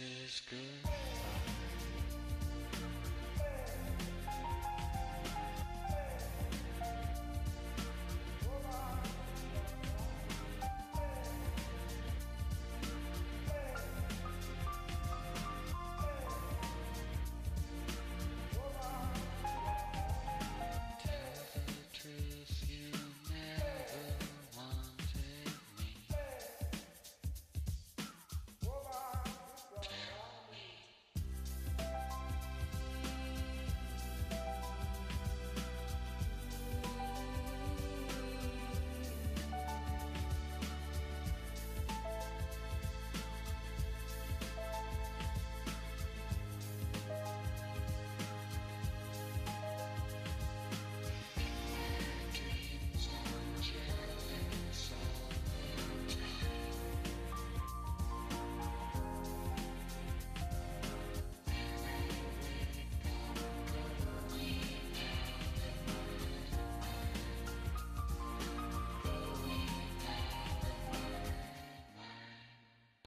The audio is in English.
is good.